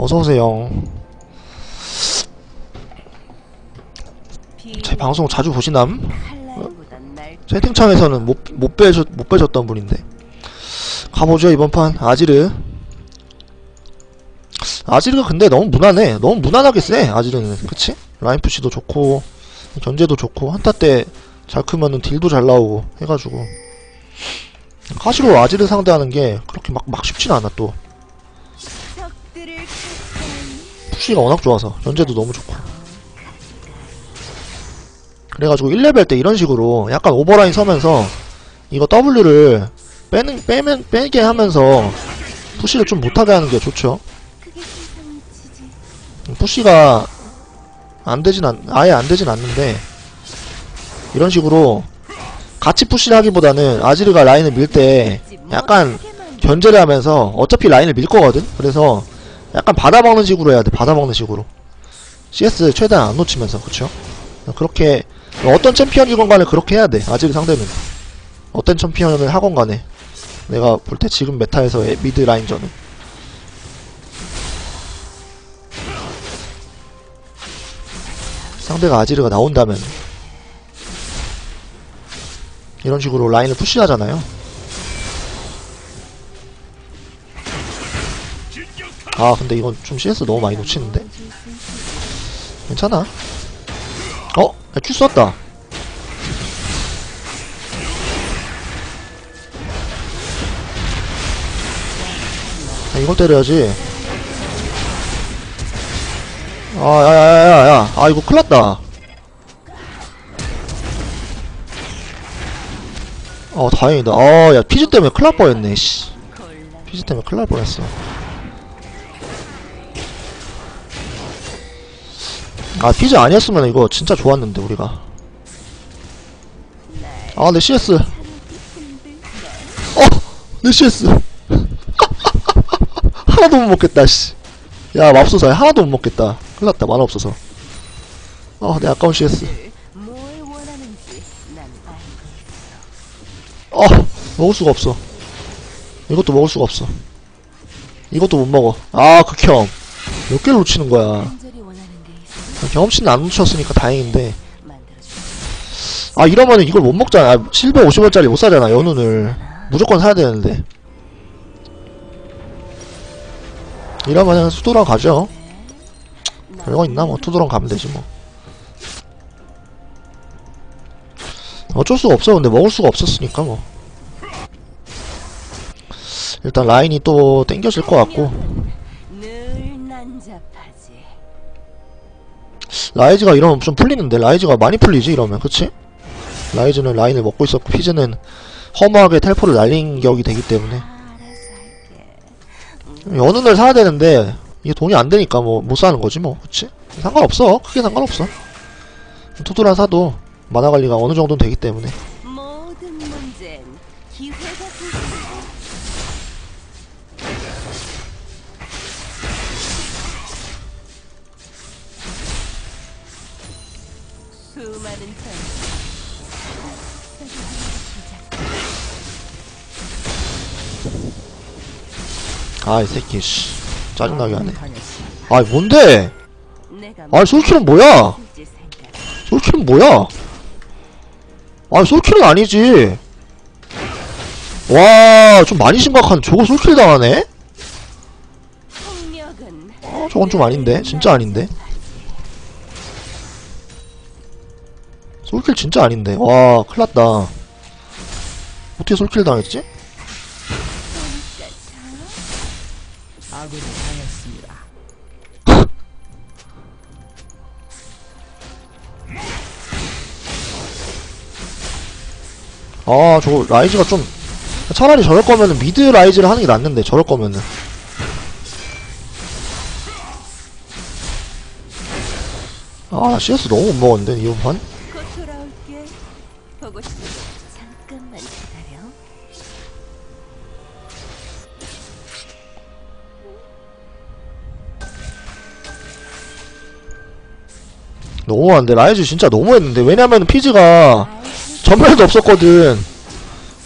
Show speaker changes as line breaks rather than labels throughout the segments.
어서오세요. 제 방송 자주 보시남? 채팅창에서는 못, 못 빼셨, 못 빼셨던 분인데. 가보죠, 이번 판. 아지르. 아지르가 근데 너무 무난해. 너무 무난하게 세, 아지르는. 그치? 라인 푸시도 좋고, 견제도 좋고, 한타 때 잘 크면은 딜도 잘 나오고, 해가지고. 카시로 아지르 상대하는 게 그렇게 막, 막 쉽진 않아, 또. push가 워낙 좋아서, 견제도 너무 좋고. 그래가지고 1레벨 때 이런 식으로 약간 over line 서면서 이거 W를 빼는, 빼면, 빼게 하면서 push를 좀 못하게 하는 게 좋죠. push가 안 되진 않, 아예 안 되진 않는데 이런 식으로 같이 push를 하기보다는 아지르가 라인을 밀 때 약간 견제를 하면서 어차피 라인을 밀 거거든? 그래서 약간 받아먹는 식으로 해야 돼, 받아먹는 식으로. CS 최대한 안 놓치면서, 그쵸? 그렇게, 어떤 챔피언이건 간에 그렇게 해야 돼, 아지르 상대는. 어떤 챔피언을 하건 간에. 내가 볼 때 지금 메타에서의 미드 라인전은. 상대가 아지르가 나온다면 이런 식으로 라인을 푸시하잖아요. 아 근데 이건 좀 CS 너무 많이 놓치는데? 괜찮아. 어? 야, 큐 쐈다. 야, 이걸 때려야지. 아 야야야야야. 아 이거 큰일났다. 어 다행이다. 어야 피즈 때문에 큰일 날 뻔했네 씨. 피즈 때문에 큰일 날 뻔했어 아 피즈 아니었으면 이거 진짜 좋았는데 우리가. 아내 CS 어! 내 CS 하나도 못 먹겠다 씨. 야 맙소사 하나도 못 먹겠다. 큰일났다 만화 없어서. 어내 아까운 CS 어 먹을 수가 없어. 이것도 먹을 수가 없어. 이것도 못 먹어. 아 극혐. 몇 개를 놓치는 거야 경험치는 안 놓쳤으니까 다행인데. 아 이러면은 이걸 못 먹잖아. 아, 실버 50원짜리 못 사잖아 연운을. 무조건 사야 되는데. 이러면은 two도란 가죠. 별거 있나? 뭐 two도란 가면 되지 뭐. 어쩔 수가 없어. 근데 먹을 수가 없었으니까 뭐. 일단 라인이 또 땡겨질 것 같고.
늘 난잡하지
라이즈가 이러면 좀 풀리는데? 라이즈가 많이 풀리지 이러면? 그치? 라이즈는 라인을 먹고 있었고 피즈는 허무하게 텔포를 날린 격이 되기 때문에.
할게
연운을 사야 되는데 이게 돈이 안 되니까 뭐 못 사는 거지 뭐 그치? 상관없어. 크게 상관없어. 투두란 사도 만화 관리가 어느 정도는 되기 때문에 아이 새끼 씨. 짜증나게 하네. 아 뭔데?
내가
아 솔킬은 뭐야? 솔킬은 뭐야? 아 솔킬은 아니지. 와 좀 많이 심각한 저거 솔킬 당하네? 어, 저건 좀 아닌데? 진짜 아닌데? 솔킬 진짜 아닌데? 와 큰일났다. 어떻게 솔킬 당했지?
아군이 당했습니다.
아 저거 라이즈가 좀 차라리 저럴 거면은 mid 라이즈를 하는 게 낫는데 저럴 거면은 아 나 CS 너무 못 먹었는데 이번 판? 너무한데 라이즈 진짜 너무했는데 왜냐면 피즈가 점멸도 없었거든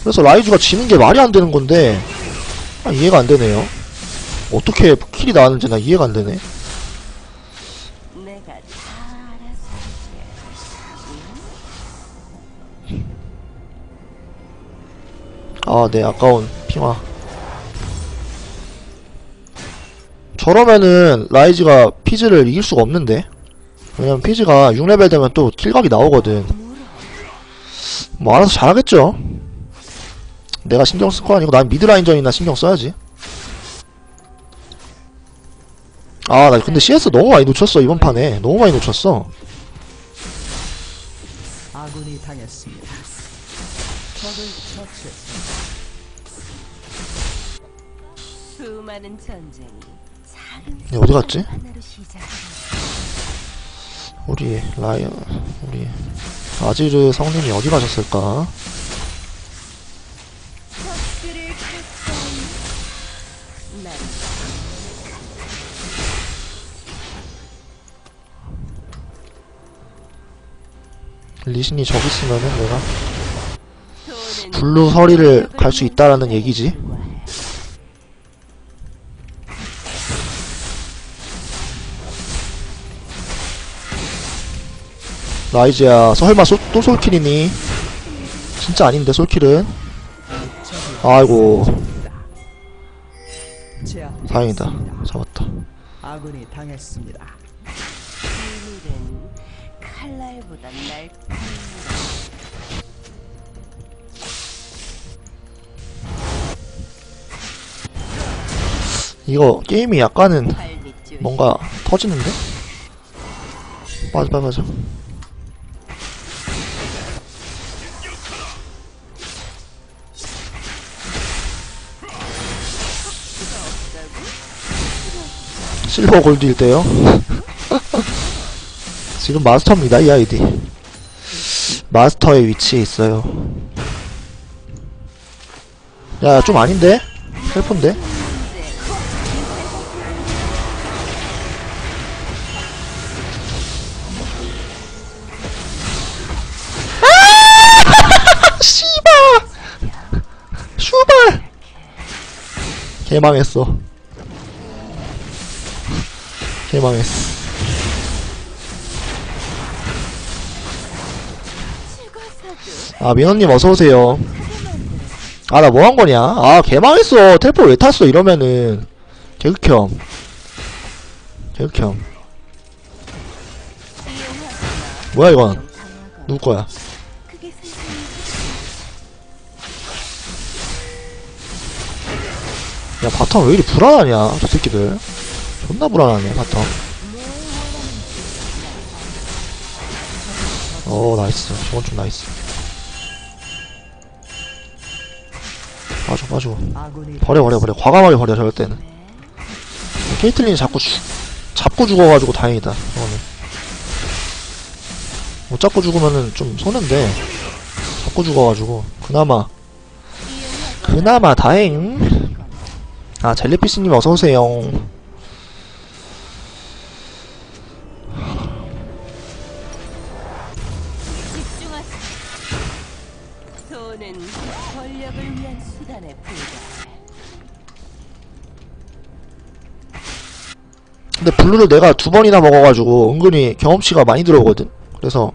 그래서 라이즈가 지는 게 말이 안 되는 건데 아, 이해가 안 되네요 어떻게 kill이 나왔는지 나 이해가 안 되네.
내가 다 알아서 할게.
아, 네, 아까운 핑와. 저러면은 라이즈가 피즈를 이길 수가 없는데. 왜냐면 피즈가 6레벨 되면 또 킬각이 나오거든. 뭐 알아서 잘하겠죠. 내가 신경 쓸 거 아니고 난 미드라인전이나 신경 써야지. 아, 나 근데 CS 너무 많이 놓쳤어, 이번 판에. 너무 많이 놓쳤어.
아군이 당했습니다. 적을 처치했습니다.
수많은 전쟁이 작은
얘 어디 갔지?
하나로 시작해.
우리 라이언 우리 아지르 성님이 어디 가셨을까? 리신이 저기 있으면은 내가 블루 서리를 갈 수 있다라는 얘기지. 라이즈야 설마 소, 또 솔킬이니? 진짜 아닌데 솔킬은? 아이고. 다행이다 잡았다
아군이 당했습니다.
이거 게임이 약간은 뭔가 터지는데? 맞아 맞아 맞아 실버 골드일 때요 지금 마스터입니다 이 아이디 마스터의 위치에 있어요 야 좀 아닌데? 씨발! 슈발! 개망했어. 개망했어. 아, 민호님 어서오세요. 아, 나 뭐 한 거냐? 아, 개망했어. 텔포 왜 탔어, 이러면은. 개극혐. 개극혐. 뭐야, 이건? 누구 거야? 야 bottom 왜 이리 불안하냐 저 새끼들 존나 불안하네 bottom. 오 nice. 저건 좀 nice. 빠져 빠져. 버려 버려 버려. 과감하게 버려 저럴 때는. 케이틀린이 자꾸 죽- 잡고 죽어가지고 다행이다 저거는. 못 잡고 죽으면은 좀 손해인데 잡고 죽어가지고. 그나마 그나마 다행. 아 젤리피스님 어서오세요. 블루를 내가 두 번이나 먹어가지고 은근히 경험치가 많이 들어오거든. 그래서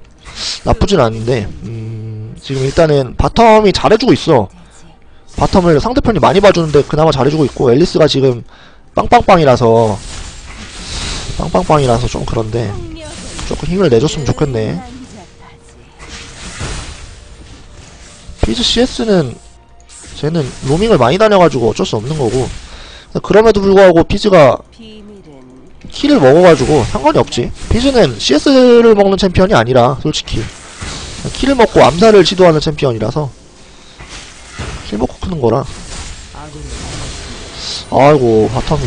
나쁘진 않은데 음, 지금 일단은 bottom이 잘해주고 있어. bottom을 상대편이 많이 봐주는데 그나마 잘해주고 있고 앨리스가 지금 빵빵빵이라서 빵빵빵이라서 좀 그런데 조금 힘을 내줬으면 좋겠네. 피즈 CS는 쟤는 로밍을 많이 다녀가지고 어쩔 수 없는 거고 그럼에도 불구하고 피즈가 kill을 먹어가지고 상관이 없지. 피즈는 CS를 먹는 챔피언이 아니라 솔직히 kill을 먹고 암살을 시도하는 챔피언이라서 kill 먹고 크는 거라. 아이고 bottom이.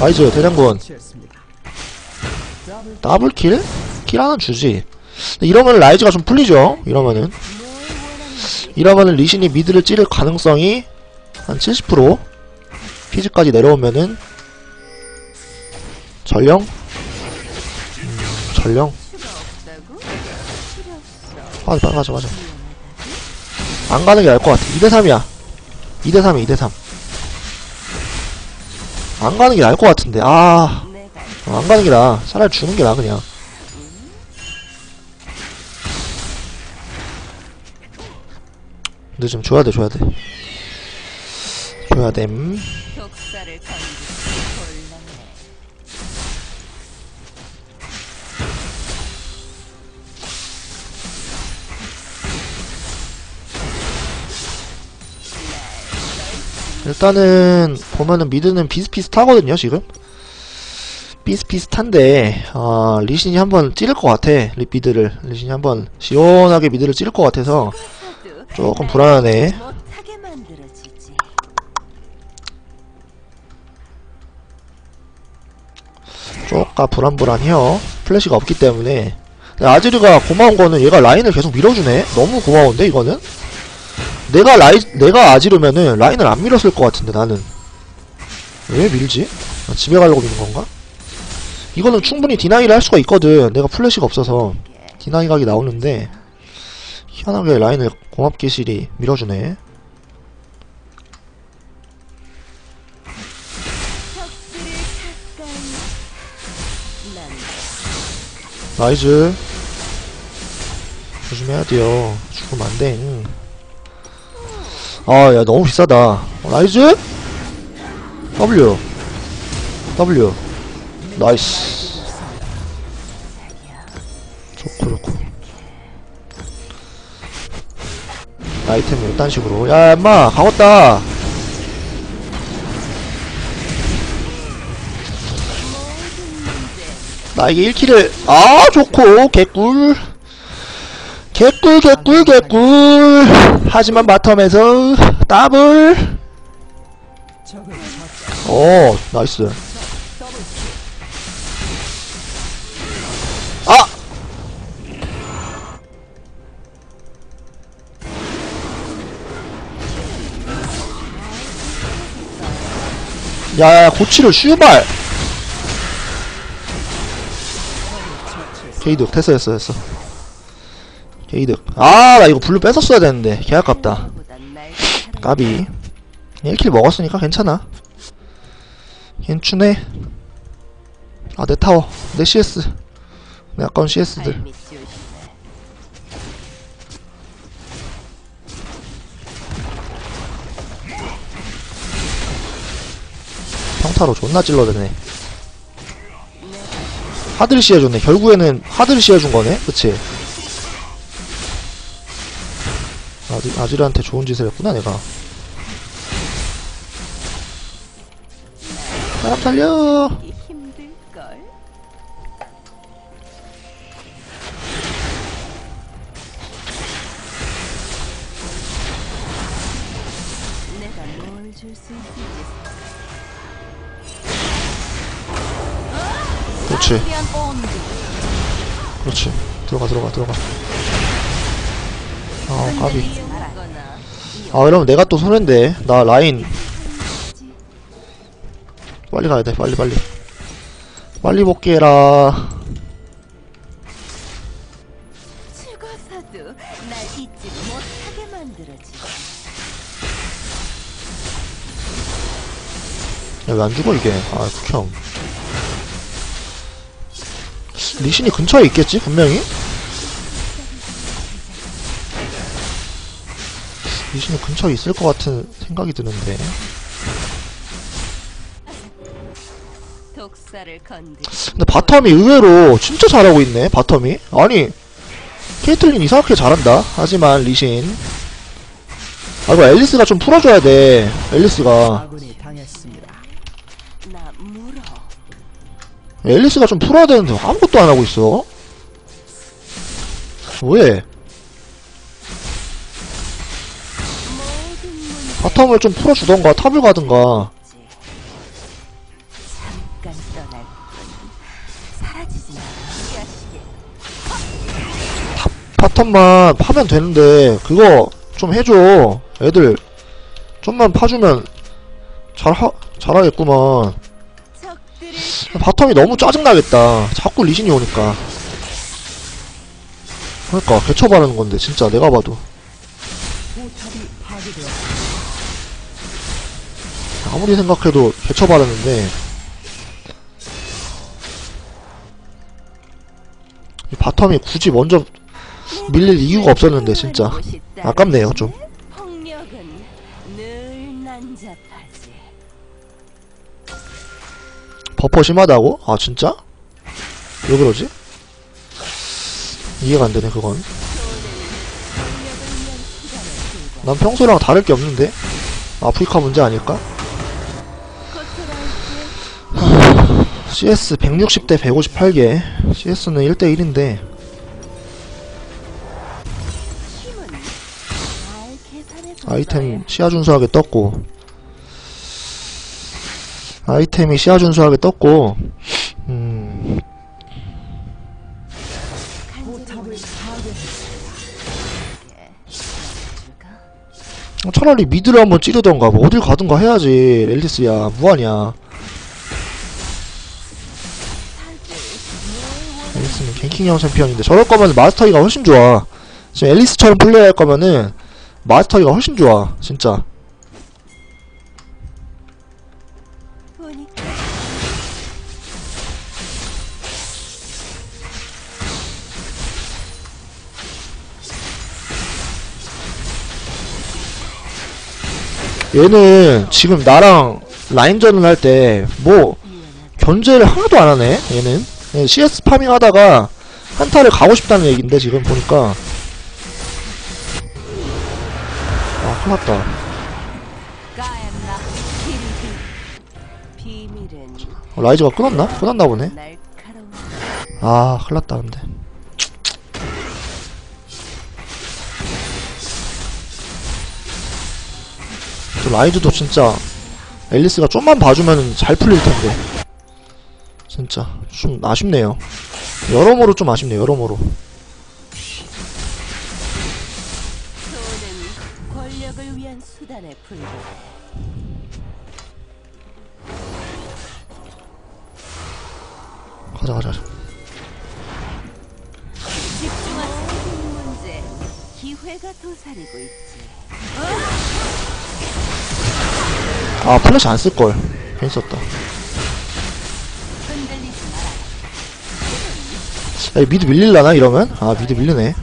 nice 대장군 double kill? kill 하나 주지. 이러면 라이즈가 좀 풀리죠. 이러면은 이러면은 리신이 미드를 찌를 가능성이 한 70% 피즈까지 내려오면은 전령? 음, 전령?
필요 없어.
맞아, 맞아, 맞아. 안 가는 게 나을 것 같아. 2대3이야. 2대3이 2대3 안 가는 게 나을 것 같은데 아 어, 안 가는 게 나아 차라리 주는 게 나아 그냥 근데 좀 줘야 돼 줘야 돼 줘야 됨.
독사를 건드리기 곤란해.
일단은 보면은 미드는 비슷비슷하거든요 지금. 비슷비슷한데 아 리신이 한번 찌를 것 같아 리- mid를. 리신이 한번 시원하게 mid를 찌를 것 같아서
사도
조금
날
불안하네 쪼까 불안불안해요. 플래시가 없기 때문에. 아지르가 고마운 거는 얘가 라인을 계속 밀어주네? 너무 고마운데 이거는? 내가 라이 내가 아지르면은 라인을 안 밀었을 것 같은데 나는. 왜 밀지? 아, 집에 가려고 미는 건가? 이거는 충분히 deny를 할 수가 있거든. 내가 플래시가 없어서 deny 각이 나오는데 희한하게 라인을 고맙게 실이 밀어주네 라이즈 조심해야 돼요. 죽으면 안돼. 응. 아야 너무 비싸다. 어, nice W. W. nice. 좋고 좋고. 아이템을 이딴 식으로. 야 임마 고마웠다 나에게 1kill을 아 좋고 개꿀. 개꿀 개꿀 개꿀. 하지만 바텀에서 더블. 오 나이스. 아! 야야 고치를 슈발 게이득 됐어 됐어 됐어. 게이득. 아 나 이거 블루 뺏었어야 되는데. 개 아깝다. 까비. 1kill 먹었으니까 괜찮아. 괜찮네. 아 내 타워. 내 CS. 내 아까운 CS들. 평타로 존나 찔러대네 하드리시 해줬네. 결국에는 하드리시 해준 거네. 그치? 아지, 아지르한테 좋은 짓을 했구나 내가. 사람 살려?
내가 뭘줄수 있을지
그렇지. 그렇지. 들어가 들어가 들어가. 아 까비. 아 이러면 내가 또 손해인데. 나 라인. 빨리 가야 돼. 빨리 빨리. 빨리 복귀해라. 야 왜 안 죽어 이게? 아 극혐 리신이 근처에 있겠지 분명히? 리신이 근처에 있을 것 같은 생각이 드는데. 근데 bottom이 의외로 진짜 잘하고 있네 bottom이. 아니 케이틀린 이상하게 잘한다. 하지만 리신. 아 이거 앨리스가 좀 풀어줘야 돼 앨리스가
아군이 당했습니다.
나 물어
앨리스가 좀 풀어야 되는데 아무것도 안 하고 있어. 왜? 바텀을 좀 풀어주던가 탑을 가든가.
자식이
bottom만 파면 되는데 그거 좀 해줘. 애들 좀만 파주면 잘 하, 잘하겠구만 bottom이 너무 짜증나겠다. 자꾸 리신이 오니까. 그러니까 개처바르는 건데 진짜 내가 봐도. 아무리 생각해도 개쳐바르는데. 이 bottom이 굳이 먼저 밀릴 이유가 없었는데 진짜. 아깝네요 좀 버퍼 심하다고? 아 진짜? 왜 그러지? 이해가 안 되네 그건 난 평소랑 다를 게 없는데 아프리카 문제 아닐까? CS 160대 158개 CS는 1대1인데
힘은 잘 계산해서
아이템 시야 준수하게 떴고 아이템이 시야 준수하게 떴고 음. 차라리 미드를 한번 찌르던가 뭐 어딜 가든가 해야지. 앨리스야 뭐하냐 앨리스는 갱킹형 챔피언인데 저럴 거면 마스터기가 훨씬 좋아. 지금 앨리스처럼 플레이할 거면은 마스터기가 훨씬 좋아 진짜 얘는 지금 나랑 라인전을 할 때 뭐 견제를 하나도 안 하네 얘는. 얘 CS 파밍 하다가 한타를 가고 싶다는 얘기인데 지금 보니까. 아 큰일났다. 어, 라이즈가 끊었나? 끊었나 보네. 아 큰일났다 근데 저 라이즈도 진짜 앨리스가 좀만 봐주면 잘 풀릴 텐데 진짜 좀 아쉽네요 여러모로 좀 아쉽네요 여러모로. 가자 가자 가자
기회가 도사리고 있지.
아 플래시 안 쓸걸 괜히 썼다. 야, mid 밀릴라나 이러면? 아 mid 밀리네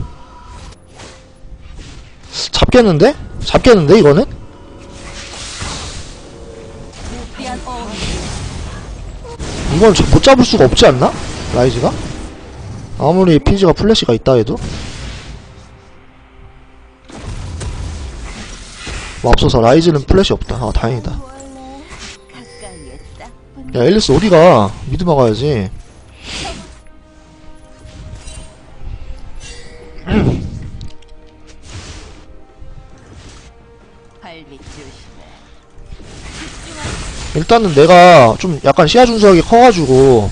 잡겠는데? 잡겠는데 이거는? 자- 못 잡을 수가 없지 않나? 라이즈가? 아무리 피즈가 플래시가 있다 해도 맙소사 라이즈는 플래시 없다 아 다행이다 야 앨리스 어디가 mid 막아야지. 일단은 내가 좀 약간 시야 준수하게 커가지고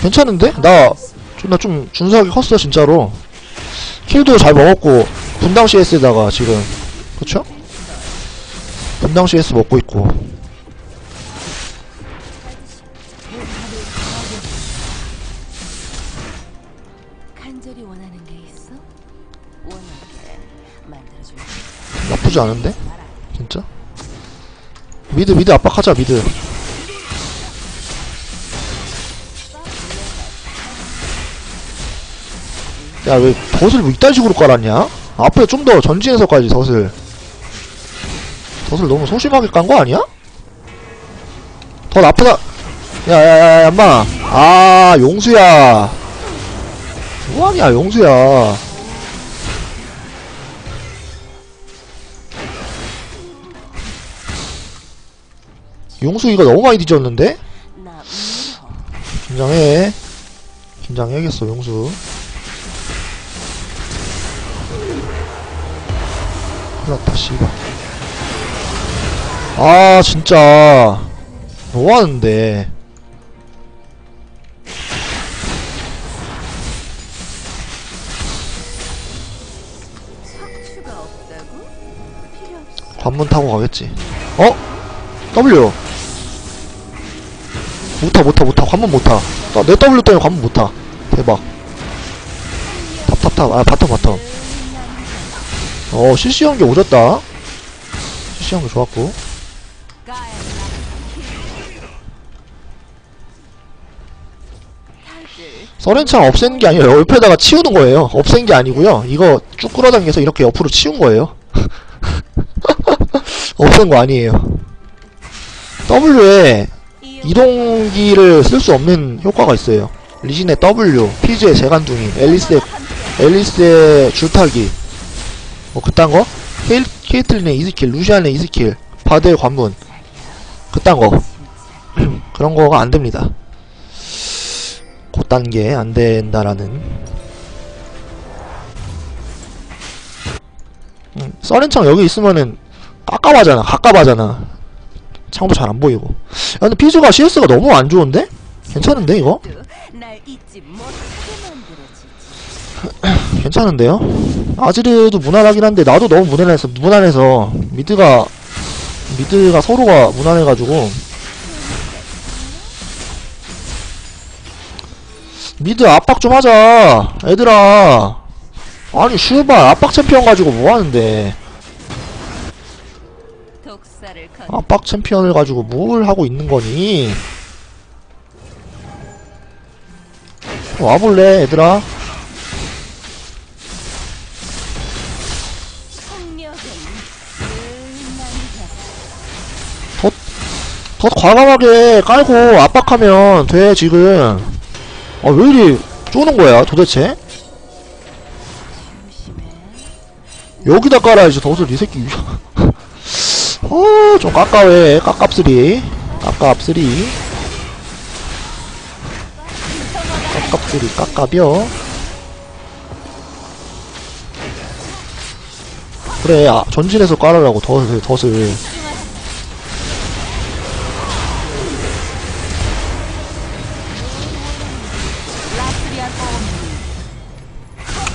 괜찮은데? 나 존나 좀 준수하게 컸어 진짜로 킬도 잘 먹었고 분당 CS에다가 지금 그쵸? 분당 CS 먹고 있고 나쁘지 않은데? 진짜? mid mid 압박하자 mid 야 왜 덫을 뭐 이딴 식으로 깔았냐? 앞에 좀 더 전진해서 까지 덫을 덫을 너무 소심하게 깐 거 아니야? 덫 아프다 야야야야 엄마 아 용수야 뭐하냐 용수야 용수 이거 너무 많이 뒤졌는데?
나 물어.
긴장해. 긴장해야겠어, 용수. 큰일났다, 씨발. 아, 진짜. 뭐하는데. 관문 타고 가겠지. 어? W. 못타 못타 못타 관문 못타 아, 내 W 때문에 관문 못타 대박. top top top 아 bottom bottom. 어 CC 연계 오졌다. CC 연계 좋았고. 서렌창 없앤 게 아니에요 옆에다가 치우는 거예요. 없앤 게 아니고요. 이거 쭉 끌어당겨서 이렇게 옆으로 치운 거예요. 없앤 거 아니에요. W에 이동기를 쓸 수 없는 효과가 있어요. 리신의 W, 피즈의 재간둥이, 앨리스의, 앨리스의 줄타기, 뭐 그딴 거? 케이, 케이틀린의 이스킬, 루시안의 이스킬, 바드의 관문, 그딴 거. 그런 거가 안 됩니다. 그 단계 안 된다라는. 음, 써렌창 여기 있으면은 깝깝하잖아, 갑갑하잖아. 창도 잘 안 보이고. 야, 근데 피즈가 CS가 너무 안 좋은데? 괜찮은데 이거? 괜찮은데요? 아지르도 무난하긴 한데 나도 너무 무난해서 무난해서 mid가 mid가 서로가 무난해가지고 mid 압박 좀 하자 얘들아 아니 슈발 압박 챔피언 가지고 뭐하는데 압박 챔피언을 가지고 뭘 하고 있는 거니 와볼래 얘들아
남자.
더 과감하게 깔고 압박하면 돼 지금 아 왜 이리 쪼는 거야 도대체. 여기다 깔아야지 덫을 이 새끼 어 좀 깝깝해 깝깝쓰리 깝깝쓰리 깝깝쓰리 깝깝여 그래 아, 전진해서 깔으라고 덫을 덫을.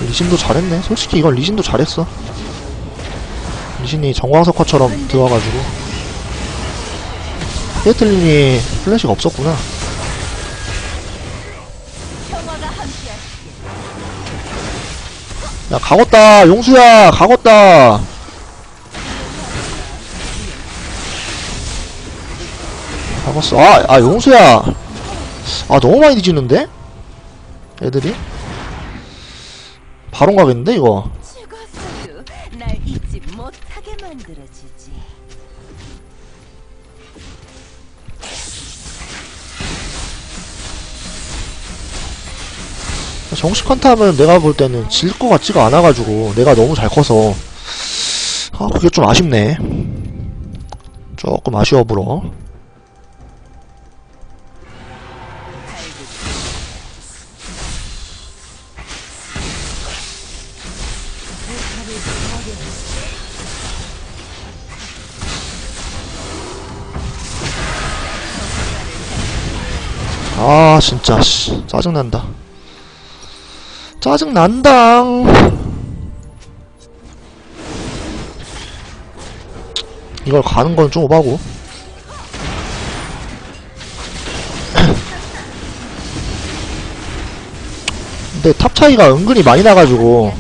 리신도 잘했네. 솔직히 이건 리신도 잘했어. 리신이 정광석 화처럼 들어와가지고. 헤틀린이 플래시가 없었구나. 야, 가겄다! 용수야! 가겄다! 가겄어. 아, 아, 용수야! 아, 너무 많이 뒤지는데? 애들이? 바론 가겠는데, 이거?
만들어주지.
정식 한타 하면 내가 볼 때는 질 것 같지가 않아가지고 내가 너무 잘 커서. 아 그게 좀 아쉽네. 조금 아쉬워 불어 아 진짜 씨. 짜증난다. 짜증난다. 이걸 가는 건 좀 오바고. 근데 top 차이가 은근히 많이 나가지고.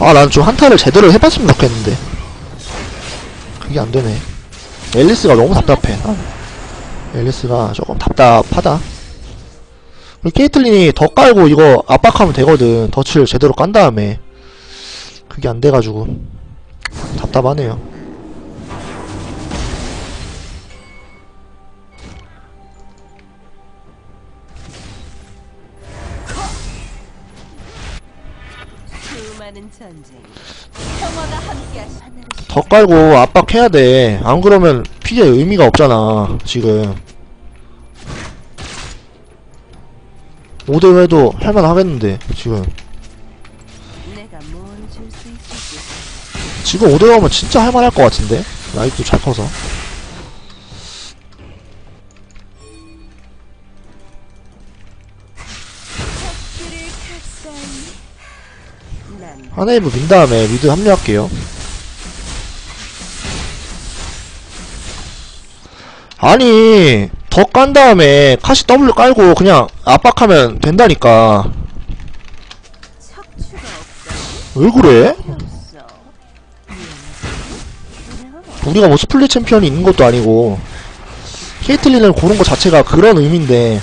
아 난 좀 한타를 제대로 해봤으면 좋겠는데. 그게 안되네. 앨리스가 너무 답답해. 난. 앨리스가 조금 답답하다 케이틀린이 덫 깔고 이거 압박하면 되거든. 덫을 제대로 깐 다음에. 그게 안 돼가지고. 답답하네요. 더 깔고 압박해야 돼안 그러면 피해 의미가 없잖아 지금 5대 회도 할만 하겠는데 지금. 지금 5대 하면 진짜 할만할 것 같은데 라이트도 잘 커서 하네이브 민 다음에 미드 합류할게요. 아니, 덫 깐 다음에 카시 W 깔고 그냥 압박하면 된다니까. 왜 그래? 우리가 뭐 split 챔피언이 있는 것도 아니고. 케이틀린을 고른 것 자체가 그런 의미인데.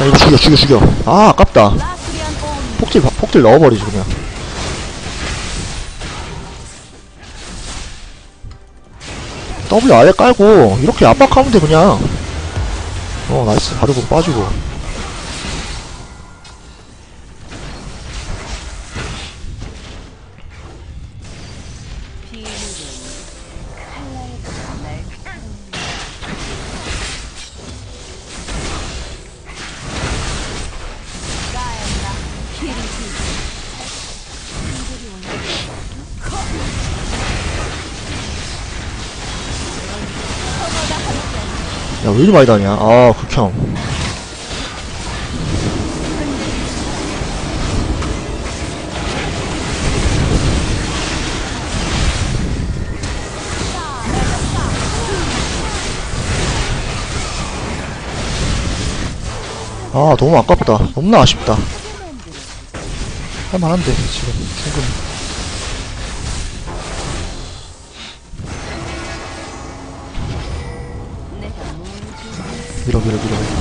야 이거 죽여 죽여 죽여. 아 아깝다. 바- 폭딜 넣어버리지 그냥. W 아예 깔고 이렇게 압박하면 돼 그냥. 어 nice. 바르고 빠지고 왜 이리 많이 다냐? 아 극혐. 아 너무 아깝다. 너무나 아쉽다. 할만한데 지금. 충분히
여기를
밀어야겠다.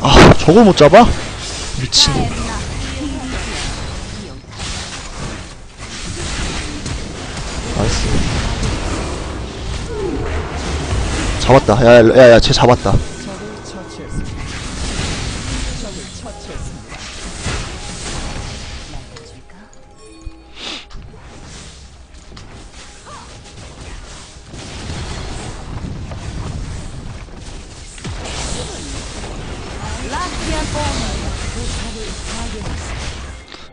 아, 저거 못 잡아? 미친. 나이스. 잡았다. 야, 야, 야, 쟤 잡았다.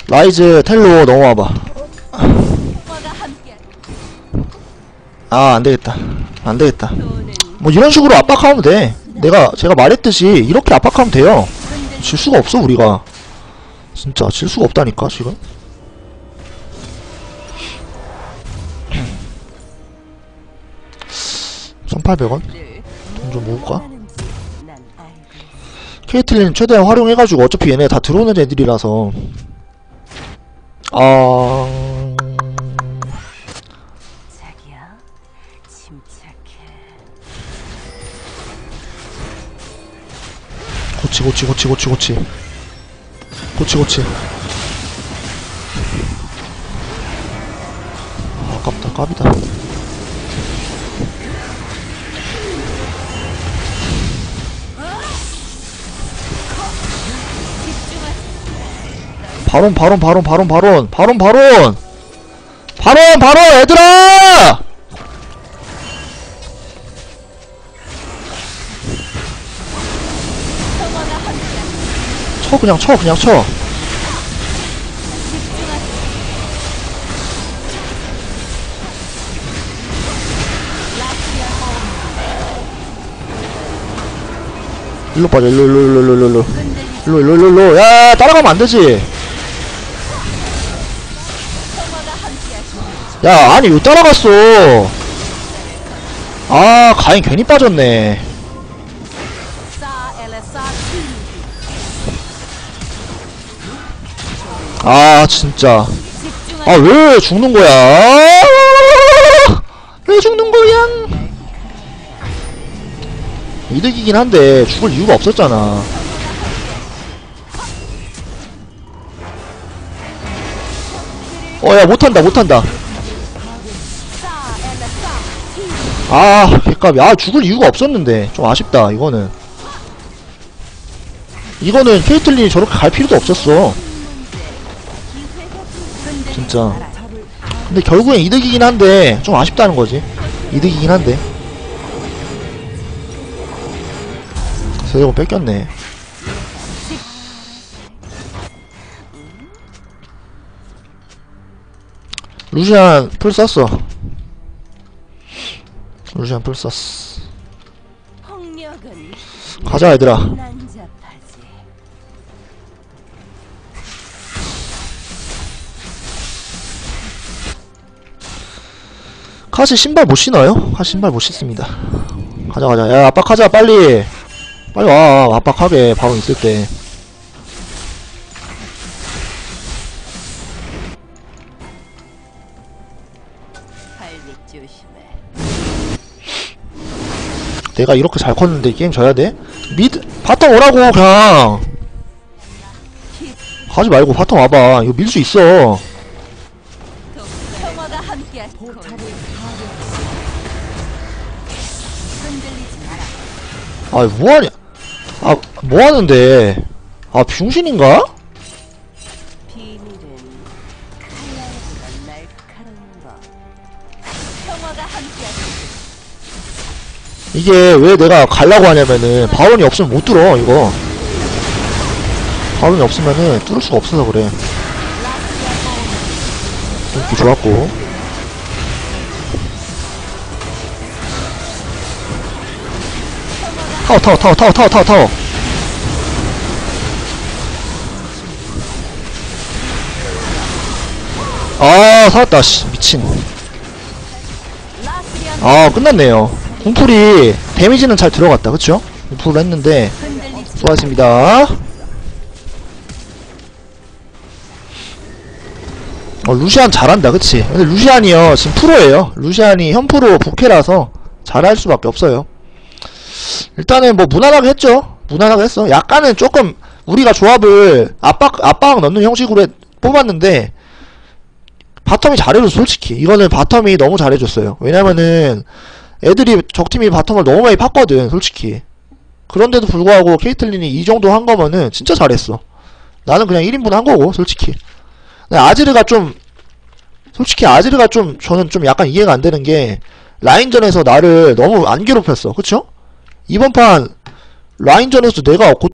라이즈 tele로 넘어와봐. 아 안되겠다. 안되겠다. 뭐 이런 식으로 압박하면 돼. 내가 제가 말했듯이 이렇게 압박하면 돼요. 질 수가 없어 우리가. 진짜 질 수가 없다니까 지금. 1800원? 들돈좀 모을까? 케이틀린 최대한 활용해가지고 어차피 얘네 다 들어오는 애들이라서. 아...
자기야
고치 고치 고치 고치 고치. 고치 고치. 아, 아깝다 깝이다 바론 바론 바론 바론 바론 바론 바론 바론 바론 얘들아! 쳐 그냥 쳐 그냥 쳐. 일로 빠져 일로 일로 일로 일로. 일로 일로 일로 일로. 야 따라가면 안 되지 야 아니 왜 따라갔어? 아 가인 괜히 빠졌네. 아 진짜. 아 왜 죽는 거야? 왜 죽는 거야? 이득이긴 한데 죽을 이유가 없었잖아. 어 야 못한다 못한다 아 개값이. 아 죽을 이유가 없었는데. 좀 아쉽다 이거는. 이거는 케이틀린이 저렇게 갈 필요도 없었어. 진짜. 근데 결국엔 이득이긴 한데 좀 아쉽다는 거지. 이득이긴 한데. 세대고 뺏겼네. 루시안 풀 썼어 루시안 풀 썼어.
폭력은
가자 얘들아. 카시 신발 못 신어요? 카시 신발 못 신습니다. 가자 가자. 야 압박하자 빨리. 빨리 와. 압박하게 바로 있을 때 내가 이렇게 잘 컸는데 이 게임 져야 돼? mid bottom 오라고 그냥 가지 말고 bottom 와봐 이거 밀 수 있어. 아 뭐하냐 아 뭐하는데 아 병신인가? 이게 왜 내가 갈라고 하냐면은 바론이 없으면 못 뚫어 이거. 바론이 없으면은 뚫을 수가 없어서 그래. 이렇게 좋았고. 타워 타워 타워 타워 타워 타워 타워. 아 살았다 씨. 미친. 아 끝났네요 궁풀이 데미지는 잘 들어갔다 그쵸? 궁풀을 했는데. 수고하셨습니다. 어 루시안 잘한다 그치? 근데 루시안이요 지금 프로예요. 루시안이 현프로 부캐라서 잘할 수밖에 없어요. 일단은 뭐 무난하게 했죠? 무난하게 했어. 약간은 조금 우리가 조합을 압박 압박 넣는 형식으로 해- 뽑았는데 bottom이 잘해줬어 솔직히. 이거는 bottom이 너무 잘해줬어요. 왜냐면은 애들이 적팀이 bottom을 너무 많이 팠거든 솔직히. 그런데도 불구하고 케이틀린이 이 정도 한 거면은 진짜 잘했어. 나는 그냥 1인분 한 거고 솔직히. 아지르가 좀 솔직히 아지르가 좀 저는 좀 약간 이해가 안 되는 게 라인전에서 나를 너무 안 괴롭혔어. 그쵸? 이번 판 라인전에서 내가 곧